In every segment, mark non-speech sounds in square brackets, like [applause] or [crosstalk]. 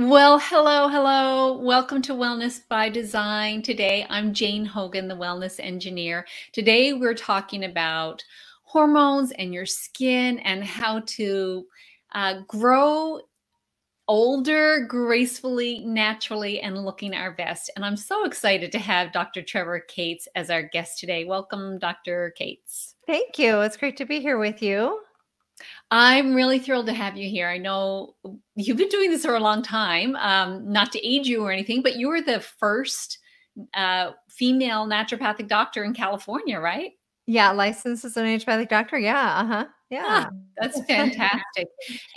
Well, hello, hello. Welcome to Wellness by Design. Today, I'm Jane Hogan, the Wellness Engineer. Today, we're talking about hormones and your skin and how to uh, grow older, gracefully, naturally, and looking our best. And I'm so excited to have Dr. Trevor Cates as our guest today. Welcome, Dr. Cates. Thank you. It's great to be here with you. I'm really thrilled to have you here. I know you've been doing this for a long time, um, not to age you or anything, but you were the first uh, female naturopathic doctor in California, right? Yeah, licensed as a naturopathic doctor. Yeah, uh huh. Yeah, ah, that's [laughs] fantastic.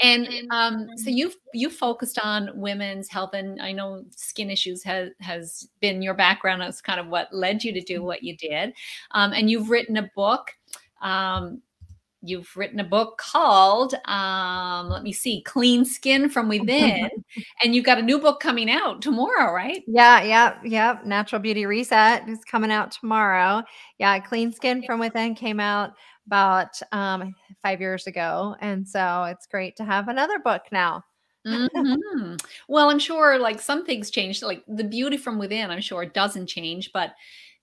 and um, so you've you focused on women's health, and I know skin issues has has been your background. That's kind of what led you to do mm-hmm. what you did. Um, and you've written a book. Um, you've written a book called um, let me see clean skin from within [laughs] and you've got a new book coming out tomorrow right? Yeah yeah yeah natural beauty reset is coming out tomorrow. Yeah clean skin from within came out about um, five years ago and so it's great to have another book now. Mm-hmm. well i'm sure like some things change like the beauty from within i'm sure it doesn't change but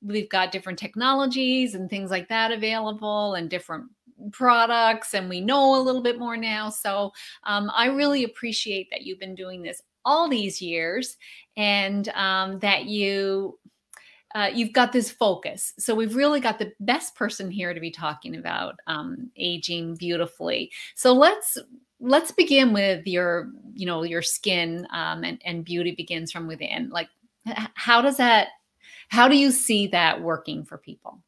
we've got different technologies and things like that available and different products and we know a little bit more now. So um, I really appreciate that you've been doing this all these years and um, that you uh, you've got this focus. So we've really got the best person here to be talking about um, aging beautifully. So let's let's begin with your you know your skin um, and, and beauty begins from within. Like how does that how do you see that working for people?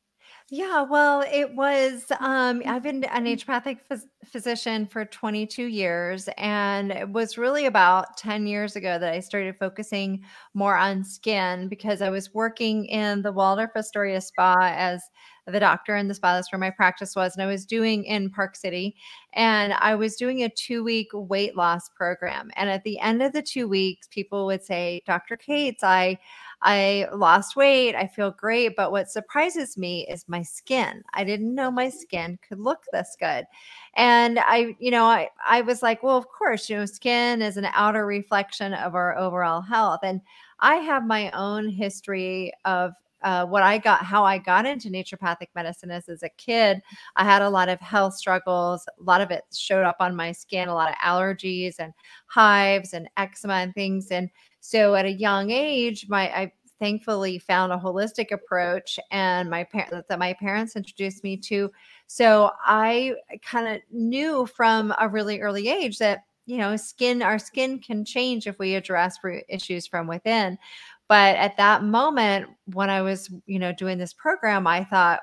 Yeah, well, it was, um, I've been a naturopathic phys- physician for 22 years, and it was really about 10 years ago that I started focusing more on skin because I was working in the Waldorf Astoria Spa as the doctor in the spa. That's where my practice was. And I was doing in Park City, and I was doing a two week weight loss program. And at the end of the two weeks, people would say, Dr. Cates, I, I lost weight. I feel great. But what surprises me is my skin. I didn't know my skin could look this good. And I, you know, I, I was like, well, of course, you know, skin is an outer reflection of our overall health. And I have my own history of uh, what I got, how I got into naturopathic medicine is as a kid, I had a lot of health struggles. A lot of it showed up on my skin, a lot of allergies and hives and eczema and things. And so at a young age, my I thankfully found a holistic approach and my parents that my parents introduced me to. So I kind of knew from a really early age that you know skin our skin can change if we address root issues from within but at that moment when i was you know doing this program i thought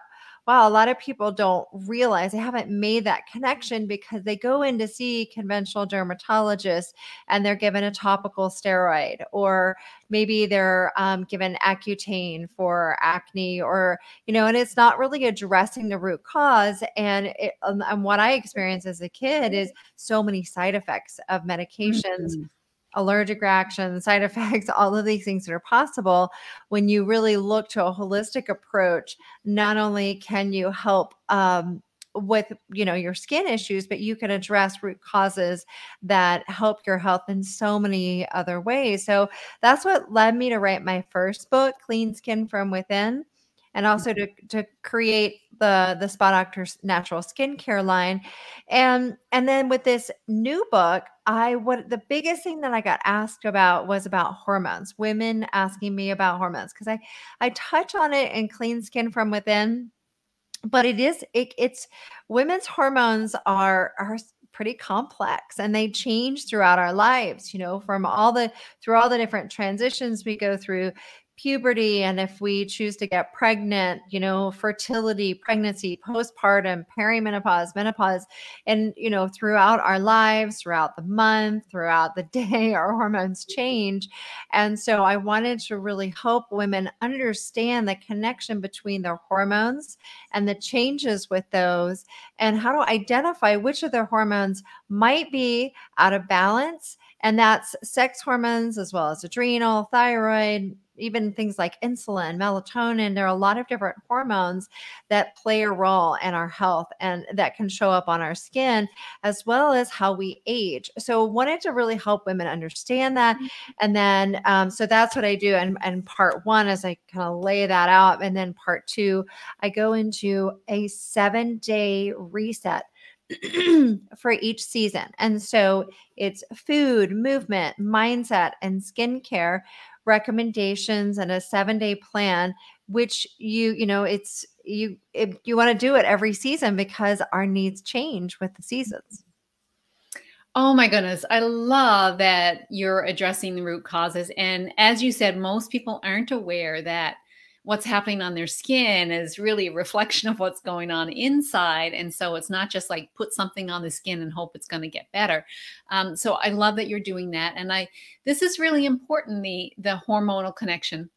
wow, a lot of people don't realize they haven't made that connection because they go in to see conventional dermatologists and they're given a topical steroid, or maybe they're um, given Accutane for acne, or, you know, and it's not really addressing the root cause. And, it, um, and what I experienced as a kid is so many side effects of medications. Mm-hmm allergic reactions, side [laughs] effects, all of these things that are possible when you really look to a holistic approach. Not only can you help um, with you know your skin issues but you can address root causes that help your health in so many other ways so that's what led me to write my first book clean skin from within and also to, to create the the spa doctor's natural skincare line. And and then with this new book i what the biggest thing that i got asked about was about hormones women asking me about hormones because i i touch on it in clean skin from within but it is it, it's women's hormones are are pretty complex and they change throughout our lives you know from all the through all the different transitions we go through puberty and if we choose to get pregnant, you know, fertility, pregnancy, postpartum, perimenopause, menopause, and, you know, throughout our lives, throughout the month, throughout the [laughs] day, our hormones change. And so I wanted to really help women understand the connection between their hormones and the changes with those and how to identify which of their hormones might be out of balance. And that's sex hormones as well as adrenal, thyroid, even things like insulin, melatonin. There are a lot of different hormones that play a role in our health and that can show up on our skin as well as how we age. So, wanted to really help women understand that. Mm-hmm. And then, um, so that's what I do. And, and part one is I kind of lay that out. And then part two, I go into a seven day reset [clears throat] for each season. And so it's food, movement, mindset, and skincare recommendations and a seven day plan which you you know it's you it, you want to do it every season because our needs change with the seasons Oh my goodness. I love that you're addressing the root causes. And as you said, most people aren't aware that what's happening on their skin is really a reflection of what's going on inside. And so it's not just like put something on the skin and hope it's going to get better. Um, so I love that you're doing that. And I, this is really important, the, the hormonal connection.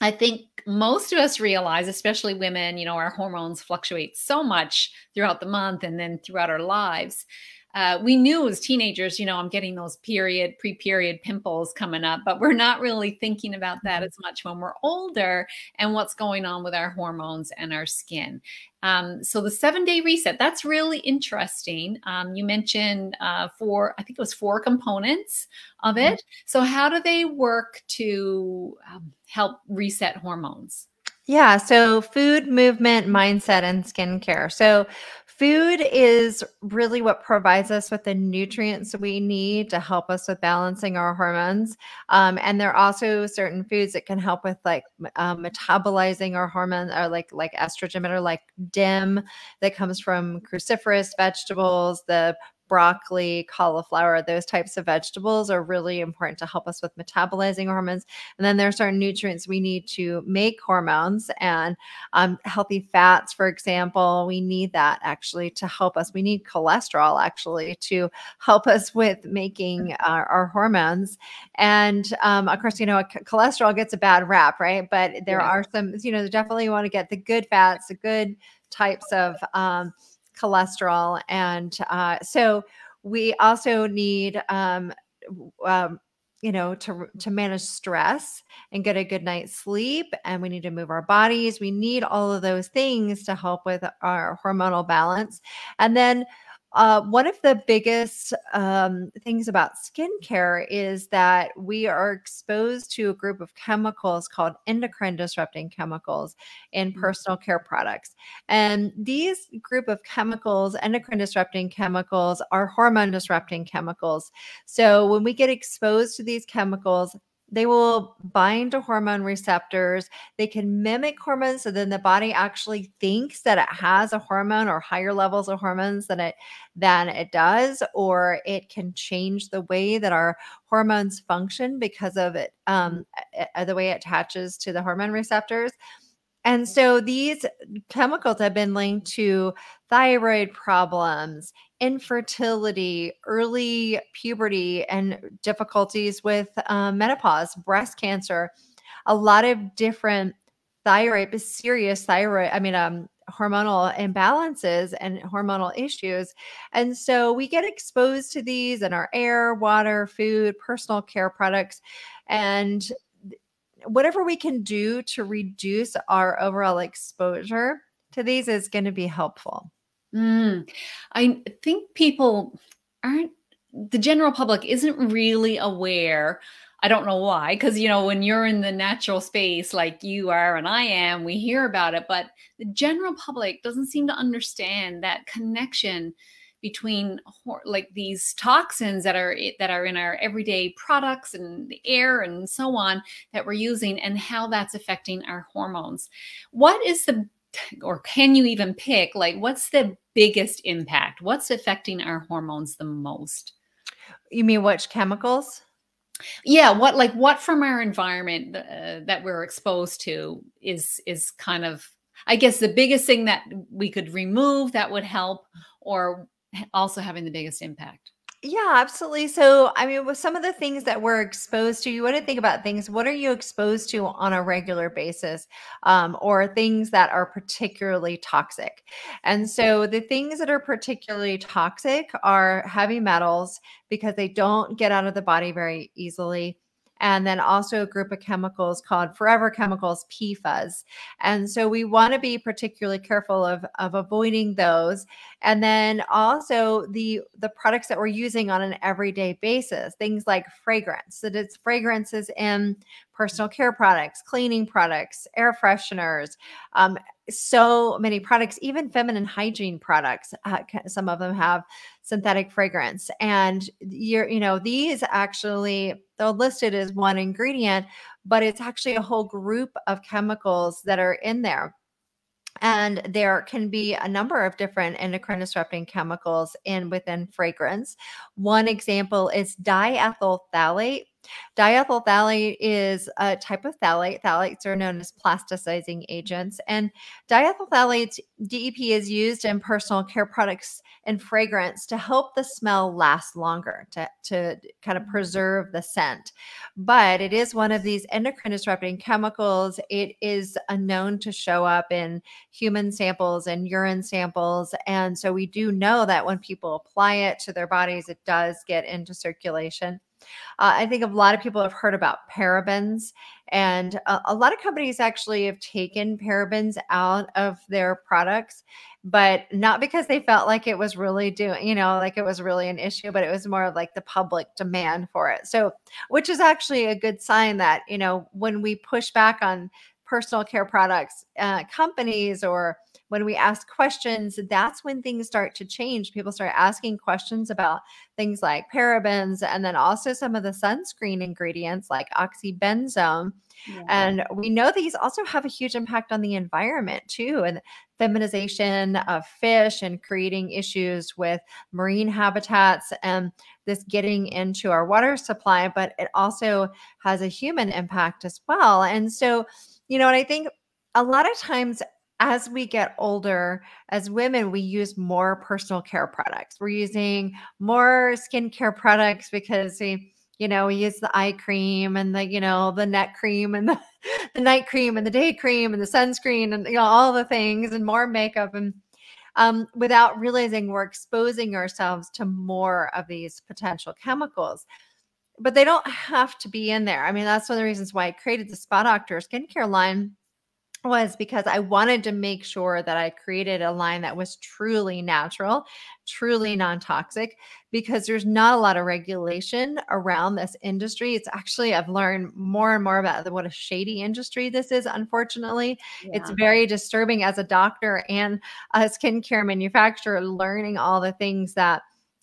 I think most of us realize, especially women, you know, our hormones fluctuate so much throughout the month and then throughout our lives uh, we knew as teenagers, you know, I'm getting those period, pre period pimples coming up, but we're not really thinking about that mm-hmm. as much when we're older and what's going on with our hormones and our skin. Um, so the seven day reset, that's really interesting. Um, you mentioned uh, four, I think it was four components of mm-hmm. it. So, how do they work to um, help reset hormones? Yeah. So, food, movement, mindset, and skincare. So, Food is really what provides us with the nutrients we need to help us with balancing our hormones. Um, and there are also certain foods that can help with like um, metabolizing our hormones, or like like estrogen, or like DIM that comes from cruciferous vegetables. The broccoli, cauliflower, those types of vegetables are really important to help us with metabolizing hormones. And then there's certain nutrients we need to make hormones and um, healthy fats, for example. We need that actually to help us. We need cholesterol actually to help us with making our, our hormones. And um, of course, you know, cholesterol gets a bad rap, right? But there yeah. are some, you know, definitely want to get the good fats, the good types of um, cholesterol. And uh, so we also need, um, um, you know, to to manage stress and get a good night's sleep. And we need to move our bodies. We need all of those things to help with our hormonal balance. And then uh, one of the biggest um, things about skincare is that we are exposed to a group of chemicals called endocrine disrupting chemicals in mm-hmm. personal care products. And these group of chemicals, endocrine disrupting chemicals, are hormone disrupting chemicals. So when we get exposed to these chemicals, they will bind to hormone receptors. They can mimic hormones. So then the body actually thinks that it has a hormone or higher levels of hormones than it than it does, or it can change the way that our hormones function because of it, um, the way it attaches to the hormone receptors. And so these chemicals have been linked to thyroid problems, infertility, early puberty, and difficulties with um, menopause, breast cancer, a lot of different thyroid, serious thyroid, I mean, um, hormonal imbalances and hormonal issues. And so we get exposed to these in our air, water, food, personal care products. And whatever we can do to reduce our overall exposure to these is going to be helpful. Mm, I think people aren't, the general public isn't really aware. I don't know why, because, you know, when you're in the natural space like you are and I am, we hear about it, but the general public doesn't seem to understand that connection between like these toxins that are that are in our everyday products and the air and so on that we're using and how that's affecting our hormones. What is the or can you even pick like what's the biggest impact? What's affecting our hormones the most? You mean which chemicals? Yeah what like what from our environment uh, that we're exposed to is is kind of i guess the biggest thing that we could remove that would help or also having the biggest impact? Yeah, absolutely. So, I mean, with some of the things that we're exposed to, you want to think about things. What are you exposed to on a regular basis, um, or things that are particularly toxic? And so, the things that are particularly toxic are heavy metals because they don't get out of the body very easily and then also a group of chemicals called forever chemicals, PFAS. And so we want to be particularly careful of, of avoiding those. And then also the, the products that we're using on an everyday basis, things like fragrance, that it's fragrances in personal care products, cleaning products, air fresheners, um, so many products, even feminine hygiene products. Uh, some of them have synthetic fragrance, and you're, you know, these actually they're listed as one ingredient, but it's actually a whole group of chemicals that are in there. And there can be a number of different endocrine disrupting chemicals in within fragrance. One example is diethyl phthalate Diethyl phthalate is a type of phthalate. Phthalates are known as plasticizing agents. And diethyl phthalate, DEP, is used in personal care products and fragrance to help the smell last longer, to, to kind of mm. preserve the scent. But it is one of these endocrine disrupting chemicals. It is known to show up in human samples and urine samples. And so we do know that when people apply it to their bodies, it does get into circulation. Uh, I think a lot of people have heard about parabens, and a, a, lot of companies actually have taken parabens out of their products, but not because they felt like it was really doing, you know, like it was really an issue, but it was more of like the public demand for it. So, which is actually a good sign that, you know, when we push back on personal care products uh, companies or when we ask questions, that's when things start to change. People start asking questions about things like parabens and then also some of the sunscreen ingredients like oxybenzone. Yeah. And we know these also have a huge impact on the environment too, and feminization of fish and creating issues with marine habitats and this getting into our water supply, but it also has a human impact as well. And so, you know, and I think a lot of times as we get older, as women, we use more personal care products. We're using more skincare products because we, you know, we use the eye cream and the, you know, the neck cream and the, [laughs] the night cream and the day cream and the sunscreen and you know all the things and more makeup and um, without realizing we're exposing ourselves to more of these potential chemicals. But they don't have to be in there. I mean, that's one of the reasons why I created the Spa Doctor skincare line was because I wanted to make sure that I created a line that was truly natural, truly non toxic, because there's not a lot of regulation around this industry. It's actually, I've learned more and more about what a shady industry this is, unfortunately. Yeah. It's very disturbing as a doctor and a skincare manufacturer learning all the things that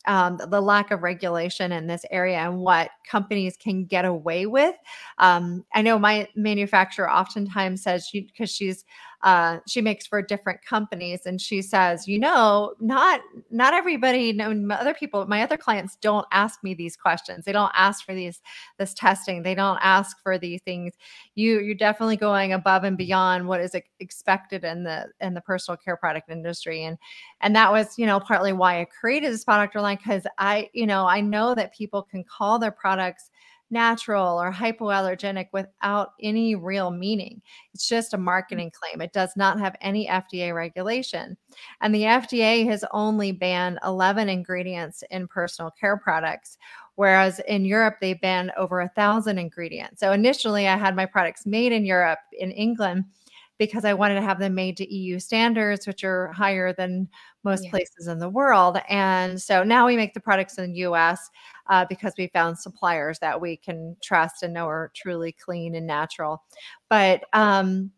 um, the lack of regulation in this area and what companies can get away with. Um, I know my manufacturer oftentimes says she because she's uh, she makes for different companies and she says you know not not everybody know other people my other clients don't ask me these questions. They don't ask for these this testing. They don't ask for these things. You you're definitely going above and beyond what is expected in the in the personal care product industry. And and that was you know partly why i created this product line because i you know i know that people can call their products natural or hypoallergenic without any real meaning. It's just a mm. marketing claim. It does not have any FDA regulation. And the FDA has only banned 11 ingredients in personal care products, whereas in Europe, they banned over a thousand ingredients. So initially, I had my products made in Europe, in England because I wanted to have them made to EU standards, which are higher than most yeah. places in the world. And so now we make the products in the US uh, because we found suppliers that we can trust and know are truly clean and natural. But um,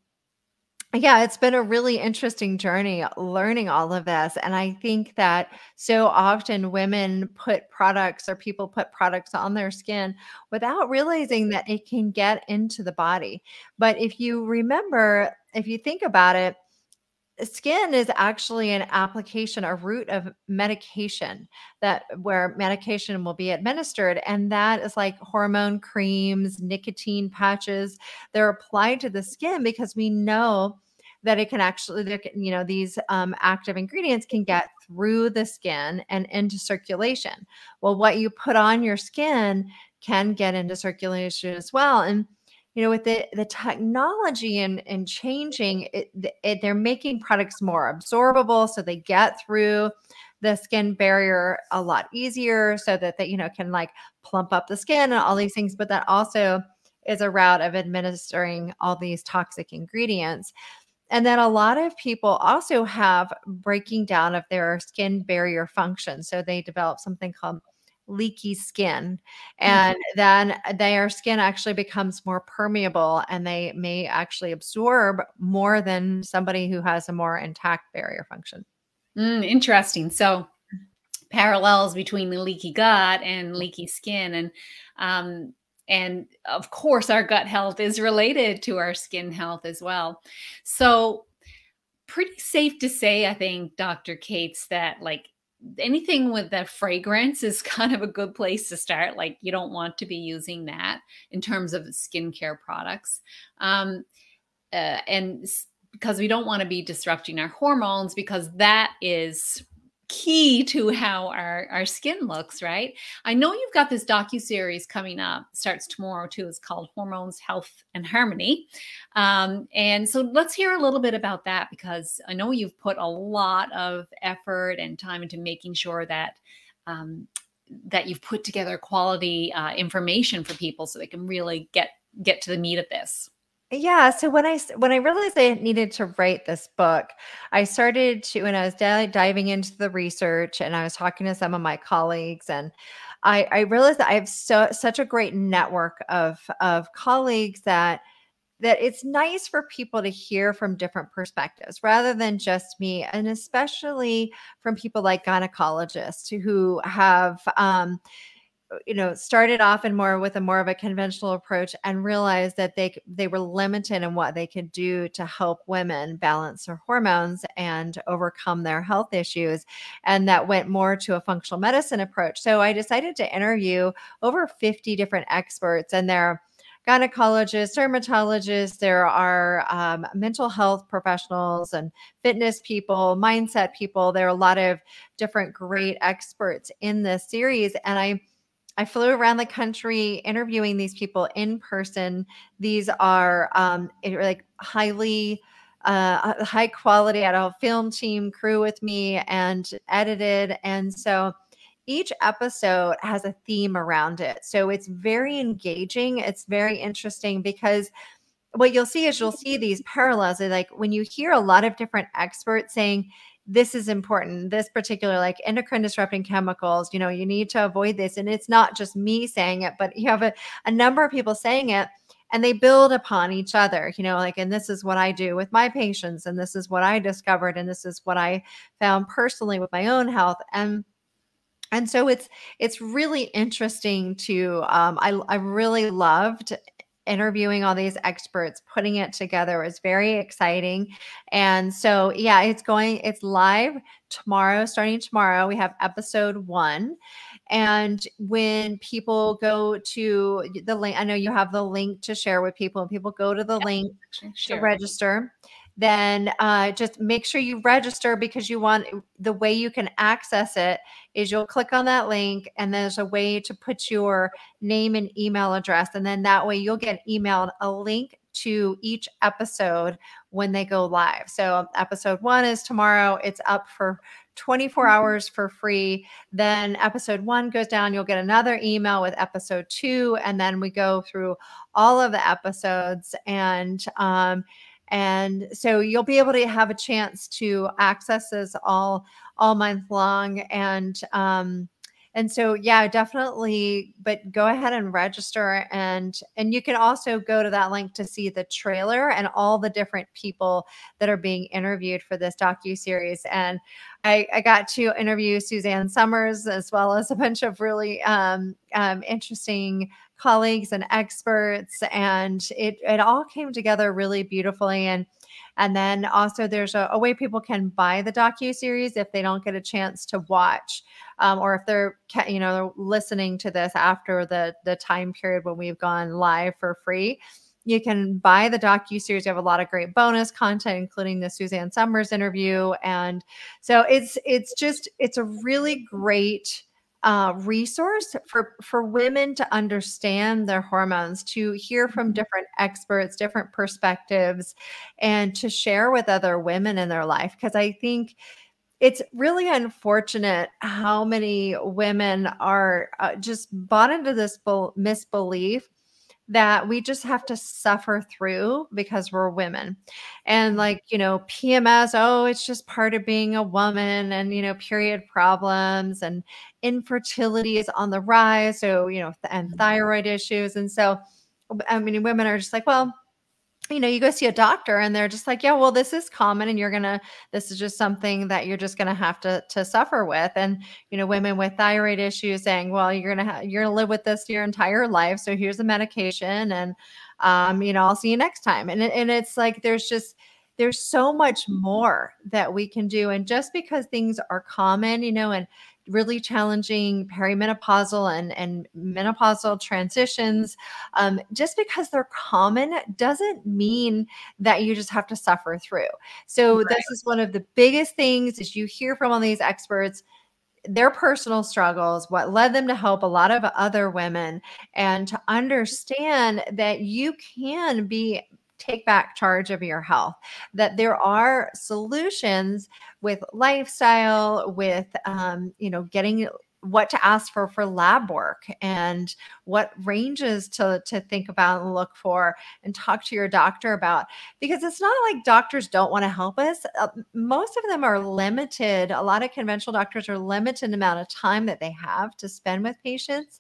yeah, it's been a really interesting journey learning all of this. And I think that so often women put products or people put products on their skin without realizing that it can get into the body. But if you remember, if you think about it, skin is actually an application a route of medication that where medication will be administered and that is like hormone creams nicotine patches. They're applied to the skin because we know that it can actually you know these um, active ingredients can get through the skin and into circulation. Well what you put on your skin can get into circulation as well and you know with the the technology and and changing it, it, they're making products more absorbable so they get through the skin barrier a lot easier so that they, you know, can like plump up the skin and all these things. But that also is a route of administering all these toxic ingredients. And then a lot of people also have breaking down of their skin barrier function. So they develop something called leaky skin and mm-hmm. then their skin actually becomes more permeable and they may actually absorb more than somebody who has a more intact barrier function. Mm, interesting. So parallels between the leaky gut and leaky skin and um, and of course our gut health is related to our skin health as well. So pretty safe to say i think dr cates that like anything with that fragrance is [laughs] kind of a good place to start. Like you don't want to be using that in terms of skincare products. Um, uh, and because we don't want to be disrupting our hormones because that is key to how our, our skin looks, right? I know you've got this docu-series coming up, starts tomorrow too. It's called Hormones, Health, and Harmony. Um, and so let's hear a little bit about that because I know you've put a lot of effort and time into making sure that um, that you've put together quality uh, information for people so they can really get get to the meat of this. Yeah, so when I when I realized I needed to write this book, I started to when I was diving into the research and I was talking to some of my colleagues and I, I realized that I have so such a great network of of colleagues that that it's nice for people to hear from different perspectives rather than just me and especially from people like gynecologists who have um, you know started off in more with a more of a conventional approach and realized that they they were limited in what they could do to help women balance their hormones and overcome their health issues and that went more to a functional medicine approach so i decided to interview over 50 different experts and they're gynecologists, dermatologists, there are um, mental health professionals and fitness people, mindset people. There are a lot of different great experts in this series. And I I flew around the country interviewing these people in person. These are um, like highly uh, high quality. I had a film team crew with me and edited. And so each episode has a theme around it. So it's very engaging. It's very interesting because what you'll see is you'll see these parallels. Like when you hear a lot of different experts saying, this is important this particular like endocrine disrupting chemicals you know you need to avoid this and it's not just me saying it but you have a, a number of people saying it and they build upon each other you know like and this is what i do with my patients and this is what i discovered and this is what i found personally with my own health and and so it's it's really interesting to um, I, I really loved interviewing all these experts, putting it together was very exciting. And so, yeah, it's going, it's live tomorrow, starting tomorrow. We have episode one. And when people go to the link, I know you have the link to share with people, and people go to the yeah, link sure. to register then uh, just make sure you register because you want the way you can access it is you'll click on that link and there's a way to put your name and email address and then that way you'll get emailed a link to each episode when they go live. So episode 1 is tomorrow. It's up for 24 mm-hmm. hours for free. Then episode 1 goes down, you'll get another email with episode 2 and then we go through all of the episodes and um and so you'll be able to have a chance to access this all all month long. And um and so yeah definitely but go ahead and register and and you can also go to that link to see the trailer and all the different people that are being interviewed for this docu series and I, I got to interview Suzanne Somers as well as a bunch of really um, um, interesting colleagues and experts and it it all came together really beautifully and and then also there's a, a way people can buy the docu series if they don't get a chance to watch um, or if they're you know listening to this after the the time period when we've gone live for free you can buy the docu series. You have a lot of great bonus content, including the Suzanne Somers interview, and so it's it's just it's a really great uh, resource for for women to understand their hormones, to hear from mm-hmm. different experts, different perspectives, and to share with other women in their life. Because I think it's really unfortunate how many women are uh, just bought into this misbelief that we just have to suffer through because we're women. And mm-hmm. like, you know, PMS, oh, it's just part of being a woman and, you know, period problems and infertility is on the rise. So, you know, and mm-hmm. thyroid issues. And so, I mean, women are just like, well, you know, you go see a doctor and they're just like, yeah, well, this is common and you're going to, this is just something that you're just going to have to, to suffer with. And, you know, women with thyroid issues saying, well, you're going to have, you're going to live with this your entire life. So here's the medication and, um, you know, I'll see you next time. And, and it's like, there's just, there's so much more that we can do. And just because things are common, you know, and really challenging perimenopausal and, and menopausal transitions. Um, just because they're common doesn't mean that you just have to suffer through. So right. this is one of the biggest things is you hear from all these experts their personal struggles, what led them to help a lot of other women, and to understand that you can be take back charge of your health, that there are solutions with lifestyle, with, um, you know, getting what to ask for for lab work and what ranges to to think about and look for and talk to your doctor about because it's not like doctors don't want to help us. Uh, most of them are limited a lot of conventional doctors are limited amount of time that they have to spend with patients.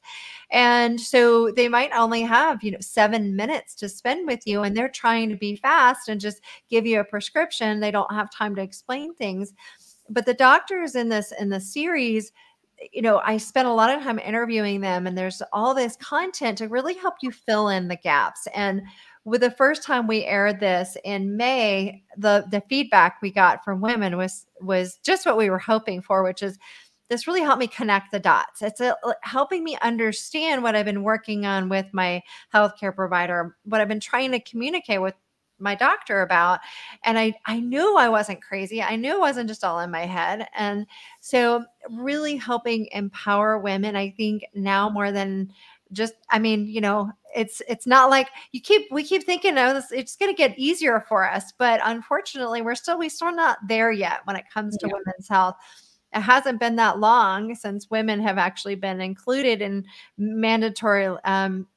And so they might only have you know 7 minutes to spend with you and they're trying to be fast and just give you a prescription. They don't have time to explain things. But the doctors in this in the series you know, I spent a lot of time interviewing them, and there's all this content to really help you fill in the gaps. And with the first time we aired this in May, the the feedback we got from women was was just what we were hoping for, which is this really helped me connect the dots. It's uh, a, helping me understand what I've been working on with my healthcare provider, what I've been trying to communicate with my doctor about and i i knew i wasn't crazy i knew it wasn't just all in my head and so really helping empower women i think now more than just i mean you know it's it's not like you keep we keep thinking oh this it's going to get easier for us but unfortunately we're still we still not there yet when it comes to yeah. women's health it hasn't been that long since women have actually been included in mandatory um,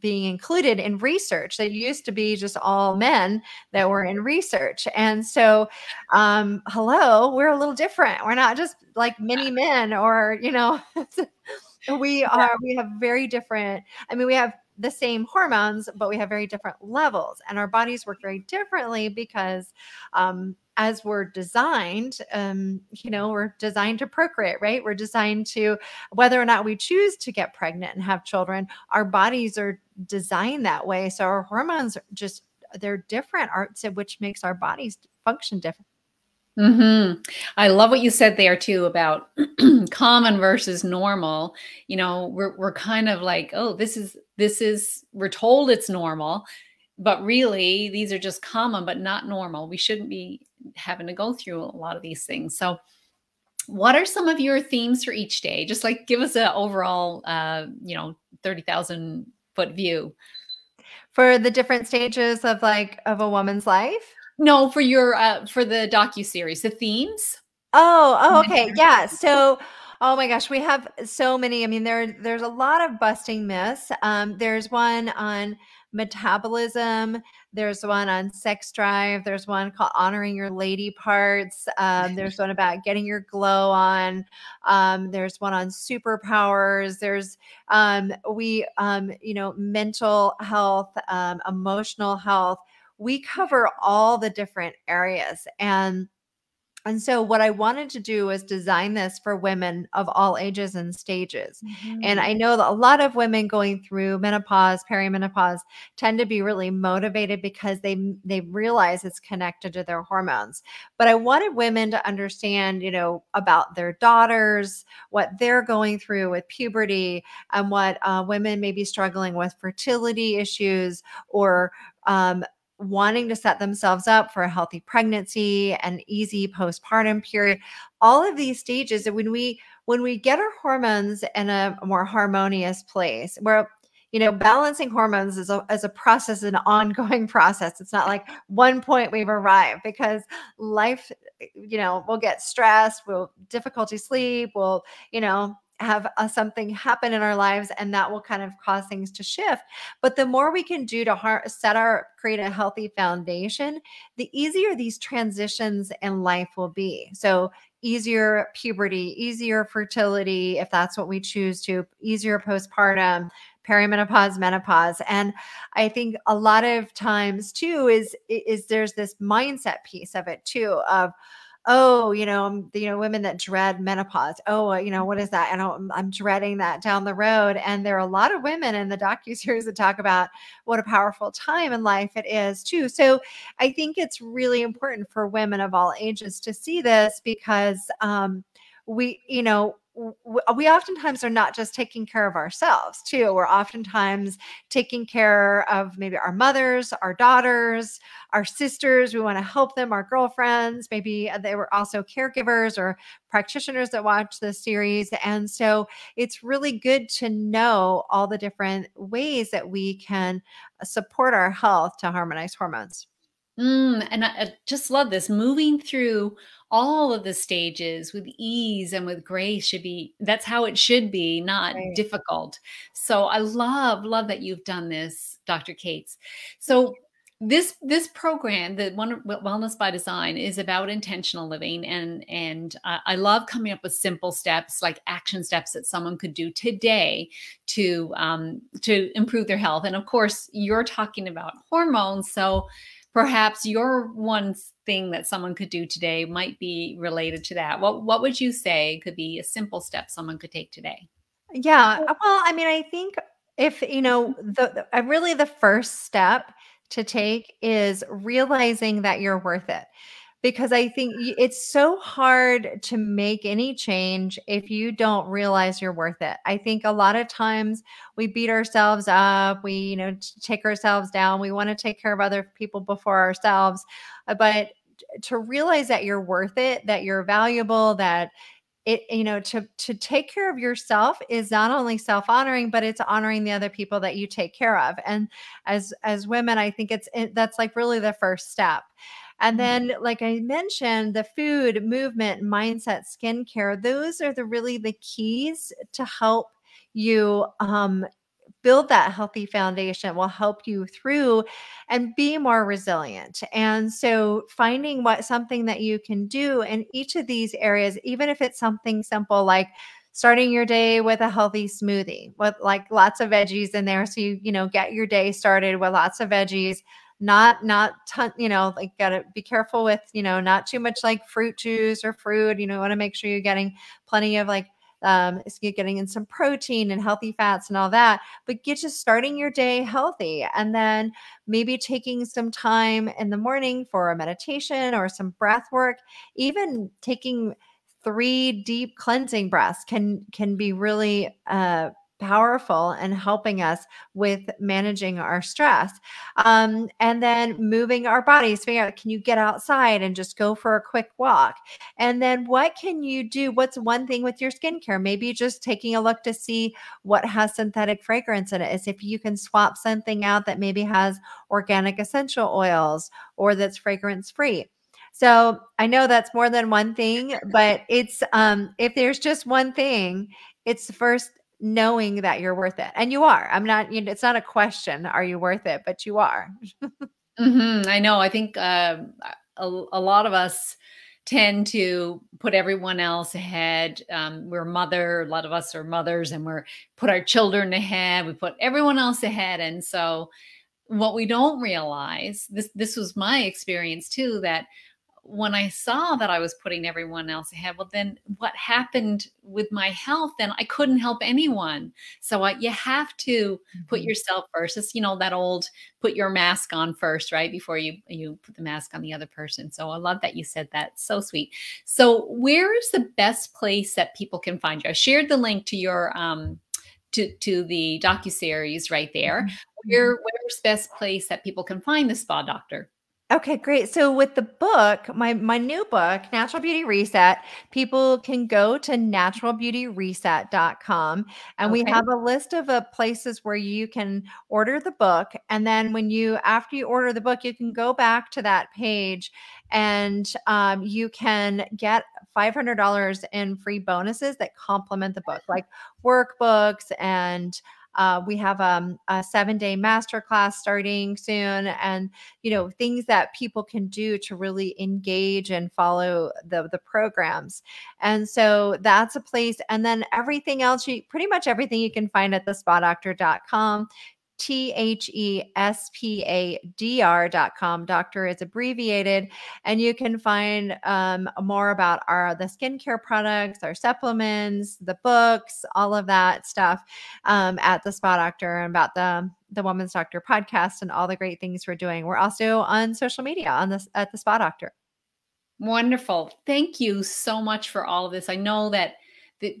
being included in research. They used to be just all men that were in research. And so, um, hello, we're a little different. We're not just like mini men or, you know, [laughs] we are, we have very different, I mean, we have the same hormones, but we have very different levels, and our bodies work very differently because um, as we're designed, um, you know, we're designed to procreate, right? We're designed to, whether or not we choose to get pregnant and have children, our bodies are designed that way. So our hormones just, they're different, arts, which makes our bodies function different. Mm-hmm. I love what you said there too about [clears throat] common versus normal. You know, we're we're kind of like, oh, this is this is we're told it's normal, but really these are just common but not normal. We shouldn't be having to go through a lot of these things. So what are some of your themes for each day? Just like give us an overall uh, you know, 30,000 foot view. For the different stages of like of a woman's life? No, for your uh for the docu series, the themes. Oh, oh, okay, yeah. So, oh my gosh, we have so many. I mean, there there's a lot of busting myths. Um, there's one on metabolism. There's one on sex drive. There's one called honoring your lady parts. Um, [laughs] there's one about getting your glow on. Um, there's one on superpowers. There's um, we um, you know mental health, um, emotional health we cover all the different areas. And and so, what I wanted to do was design this for women of all ages and stages. Mm-hmm. And I know that a lot of women going through menopause, perimenopause tend to be really motivated because they they realize it's connected to their hormones. But I wanted women to understand, you know, about their daughters, what they're going through with puberty, and what uh, women may be struggling with fertility issues or um, wanting to set themselves up for a healthy pregnancy and easy postpartum period all of these stages when we when we get our hormones in a more harmonious place where you know, balancing hormones is a, is a process, an ongoing [laughs] process. It's not like one point we've arrived because life, you know, we'll get stressed, we'll difficulty sleep, we'll, you know, have uh, something happen in our lives and that will kind of cause things to shift. But the more we can do to har- set our create a healthy foundation the easier these transitions in life will be. So easier puberty easier fertility if that's what we choose to easier postpartum perimenopause menopause. And i think a lot of times too is is there's this mindset piece of it too of oh, you know, I'm, you know, women that dread menopause. Oh, uh, you know, what is that? And I'm, I'm dreading that down the road. And there are a lot of women in the docu series that talk about what a powerful time in life it is too. So I think it's really important for women of all ages to see this because um, we, you know, we oftentimes are not just taking care of ourselves too. We're oftentimes taking care of maybe our mothers our daughters our sisters. We want to help them our girlfriends. Maybe uh, they were also caregivers or practitioners that watch this series. And so it's really good to know all the different ways that we can uh, support our health to harmonize hormones Mm, and I, I just love this. Moving through all of the stages with ease and with grace should be that's how it should be, not Right. difficult. So I love, love that you've done this, Dr. Cates. So this this program, the one Wellness by Design, is about intentional living, and and uh, I love coming up with simple steps, like action steps that someone could do today to um, to improve their health. And of course, you're talking about hormones, so perhaps your one thing that someone could do today might be related to that. What what would you say could be a simple step someone could take today? Yeah. Well, I mean, I think if, you know, [laughs] the, the really the first step to take is realizing that you're worth it. Because I think it's so hard to make any change if you don't realize you're worth it. I think a lot of times we beat ourselves up, we, you know, take ourselves down, we want to take care of other people before ourselves. Uh, But to realize that you're worth it, that you're valuable, that it you know to to take care of yourself is not only self-honoring but it's honoring the other people that you take care of and as as women i think it's it, that's like really the first step and Mhm. then like i mentioned the food movement mindset skincare those are the really the keys to help you um build that healthy foundation will help you through and be more resilient. And so finding what something that you can do in each of these areas, even if it's something simple like starting your day with a healthy smoothie with like lots of veggies in there so you you know get your day started with lots of veggies not not ton, you know like gotta be careful with you know not too much like fruit juice or fruit you know want to make sure you're getting plenty of like um, getting in some protein and healthy fats and all that, but get just starting your day healthy. And then maybe taking some time in the morning for a meditation or some breath work, even taking three deep cleansing breaths can can be really uh powerful and helping us with managing our stress um, and then moving our bodies figure out can you get outside and just go for a quick walk and then what can you do? What's one thing with your skincare? Maybe just taking a look to see what has synthetic fragrance in it. Is if you can swap something out that maybe has organic essential oils or that's fragrance free. So I know that's more than one thing, [laughs] but it's um if there's just one thing, it's the first knowing that you're worth it. And you are. I'm not, you know, it's not a question, are you worth it? But you are. [laughs] Mhm, I know. I think um, a, a lot of us tend to put everyone else ahead. Um, we're mother, a lot of us are mothers, and we're put our children ahead. We put everyone else ahead, and so what we don't realize this this was my experience too that when I saw that I was putting everyone else ahead, well, then what happened with my health? Then I couldn't help anyone. So you have to put Mhm. yourself first. It's you know that old put your mask on first, right before you you put the mask on the other person. So I love that you said that. So sweet. So where is the best place that people can find you? I shared the link to your um to to the docu series right there. Mhm. Mhm. Where where's best place that people can find the spa doctor? Okay, great. So with the book, my my new book, Natural Beauty Reset, people can go to naturalbeautyreset.com and we have a list of uh, places where you can order the book and then when you after you order the book, you can go back to that page and um, you can get $500 in free bonuses that complement the book, like workbooks and uh, we have um, a seven day masterclass starting soon, and you know things that people can do to really engage and follow the the programs. And so that's a place. And then everything else, you pretty much everything you can find at thespadoctor.com. T H E S P A D R dot com. Doctor is abbreviated, and you can find um, more about our the skincare products, our supplements, the books, all of that stuff um, at the Spa Doctor and about the the Woman's Doctor podcast and all the great things we're doing. We're also on social media on this at the Spa Doctor. Wonderful. Thank you so much for all of this. I know that th-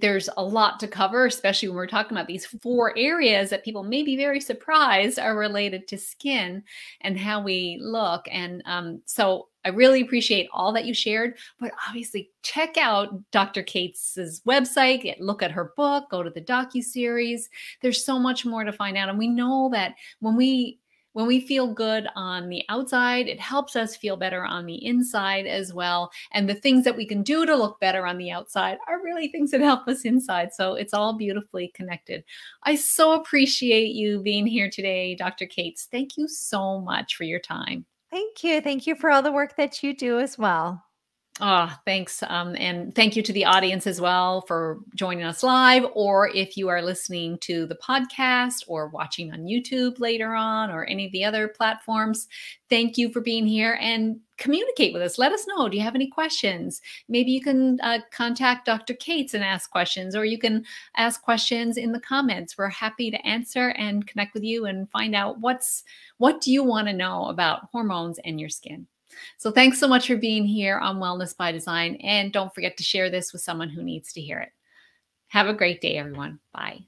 there's a lot to cover, especially when we're talking about these four areas that people may be very surprised are related to skin and how we look. And um, so I really appreciate all that you shared. But obviously, check out Dr. Cates' website, get, look at her book, go to the docu series. There's so much more to find out, and we know that when we when we feel good on the outside, it helps us feel better on the inside as well. And the things that we can do to look better on the outside are really things that help us inside. So it's all beautifully connected. I so appreciate you being here today, Dr. Cates. Thank you so much for your time. Thank you. Thank you for all the work that you do as well. Ah, thanks. Um, and thank you to the audience as well for joining us live, or if you are listening to the podcast or watching on YouTube later on or any of the other platforms. Thank you for being here and communicate with us. Let us know. Do you have any questions? Maybe you can uh, contact Dr. Cates and ask questions, or you can ask questions in the comments. We're happy to answer and connect with you and find out what's what do you want to know about hormones and your skin. So thanks so much for being here on Wellness by Design. And don't forget to share this with someone who needs to hear it. Have a great day, everyone. Bye.